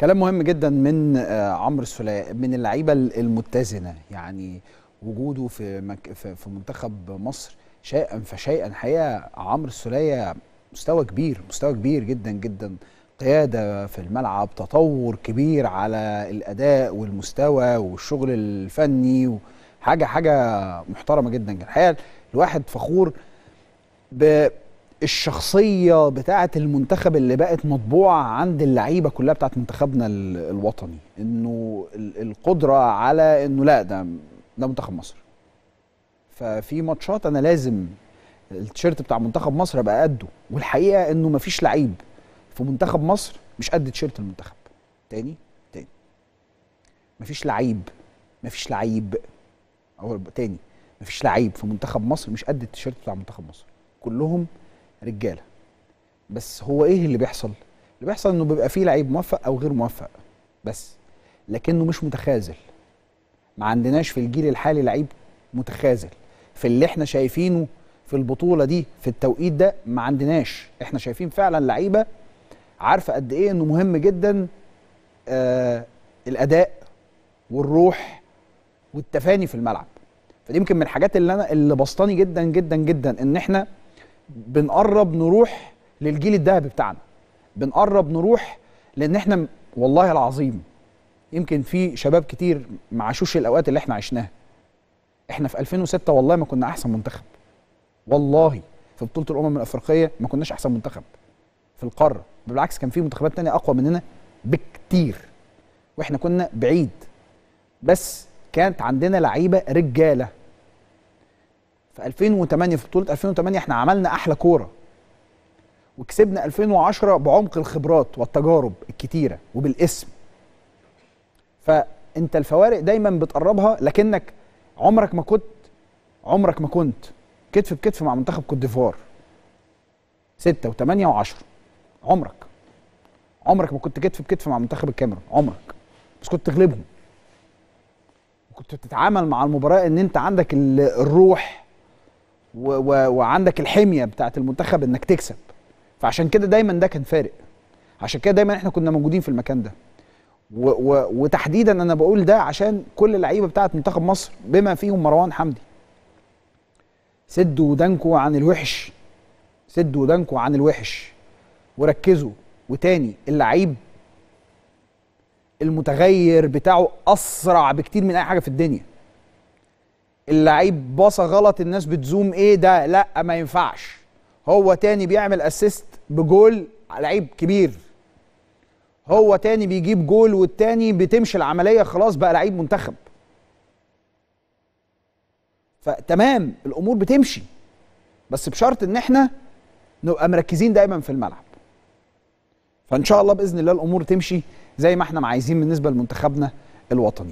كلام مهم جدا من آه، عمرو السولية من اللعيبة المتزنة. يعني وجوده في مك... في منتخب مصر شيئا فشيئا. حقيقه عمرو السولية مستوى كبير مستوى كبير جدا جدا. قيادة في الملعب تطور كبير على الأداء والمستوى والشغل الفني حاجة حاجة محترمة جدا. الحقيقة الواحد فخور بالشخصيه بتاعه المنتخب اللي بقت مطبوعة عند اللعيبة كلها بتاعه منتخبنا ال- الوطني. إنه ال- القدرة على إنه لا ده ده منتخب مصر. ففي ماتشات أنا لازم التيشيرت بتاع منتخب مصر أبقى قده. والحقيقة إنه مفيش لعيب في منتخب مصر مش قد تيشيرت المنتخب. تاني؟ تاني. مفيش لعيب مفيش لعيب أو تاني. مفيش لعيب في منتخب مصر مش قد التيشيرت بتاع منتخب مصر. كلهم رجالة. بس هو إيه اللي بيحصل؟ اللي بيحصل إنه بيبقى فيه لعيب موفق أو غير موفق بس لكنه مش متخاذل. ما عندناش في الجيل الحالي لعيب متخاذل. في اللي إحنا شايفينه في البطولة دي في التوقيت ده ما عندناش. إحنا شايفين فعلا لعيبة عارفة قد إيه إنه مهم جدا آه الأداء والروح والتفاني في الملعب. فدي يمكن من الحاجات اللي أنا اللي بسطاني جدا جدا جدا إن إحنا بنقرب نروح للجيل الذهبي بتاعنا. بنقرب نروح لأن إحنا والله العظيم يمكن في شباب كتير ما عاشوش الاوقات اللي إحنا عشناها. إحنا في 2006 والله ما كنا احسن منتخب. والله في بطولة الأمم الأفريقية ما كناش احسن منتخب. في القارة. بالعكس كان في منتخبات تانية أقوى مننا بكتير. وإحنا كنا بعيد. بس كانت عندنا لعيبة رجالة. في 2008 في بطولة 2008 إحنا عملنا أحلى كورة. وكسبنا 2010 بعمق الخبرات والتجارب الكتيرة وبالاسم. فأنت الفوارق دايما بتقربها لكنك عمرك ما كنت عمرك ما كنت كتف بكتف مع منتخب كوت ديفوار. ستة وثمانية وعشرة. عمرك. عمرك ما كنت كتف بكتف مع منتخب الكاميرون. عمرك. بس كنت تغلبهم. وكنت بتتعامل مع المباراة إن أنت عندك ال- الروح و و وعندك الحمية بتاعت المنتخب إنك تكسب. فعشان كده دايما ده كان فارق. عشان كده دايما إحنا كنا موجودين في المكان ده. و و وتحديدا أنا بقول ده عشان كل اللعيبة بتاعت منتخب مصر بما فيهم مروان حمدي. سدوا ودانكوا عن الوحش. سدوا ودانكوا عن الوحش. وركزوا. وتاني اللعيب المتغير بتاعه أسرع بكتير من أي حاجة في الدنيا. اللعيب باصة غلط الناس بتزوم إيه ده؟ لا ما ينفعش. هو تاني بيعمل اسيست بجول لعيب كبير. هو تاني بيجيب جول والتاني بتمشي العملية خلاص بقى لعيب منتخب. فتمام الأمور بتمشي. بس بشرط إن إحنا نبقى مركزين دايما في الملعب. فإن شاء الله بإذن الله الأمور تمشي زي ما إحنا عايزين بالنسبة لمنتخبنا الوطني.